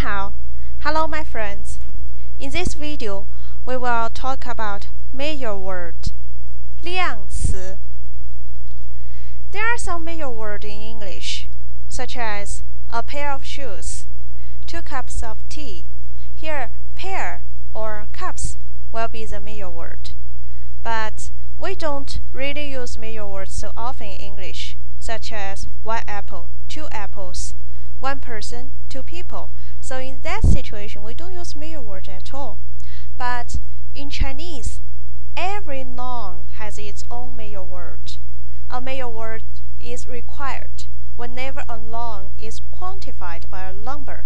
Anyhow, hello my friends. In this video, we will talk about measure word, 量词 There are some measure words in English, such as a pair of shoes, two cups of tea. Here, pair or cups will be the measure word. But we don't really use measure words so often in English, such as one apple, two apples, one person, two people. So in that situation, we don't use measure word at all. But in Chinese, every noun has its own measure word. A measure word is required whenever a noun is quantified by a number.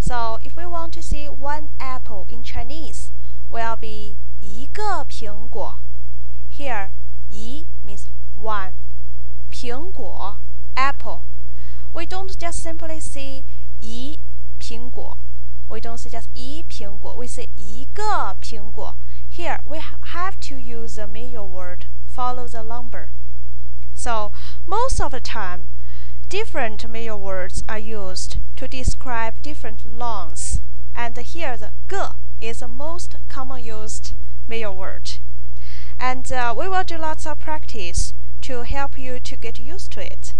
So if we want to see one apple in Chinese, will be 一个苹果. Here, 一 means one. 苹果, apple we don't just simply say 一苹果。We don't say just 一苹果。We say 一个苹果。Here we have to use the measure word, follow the number. So most of the time, different measure words are used to describe different nouns. And here the 个 is the most common used measure word. And uh, we will do lots of practice to help you to get used to it.